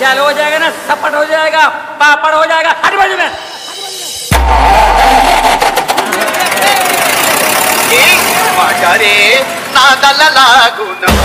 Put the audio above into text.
चालू हो जाएगा ना, सपट हो जाएगा, पापड़ हो जाएगा, हर बाजू में। दल लागू లాగును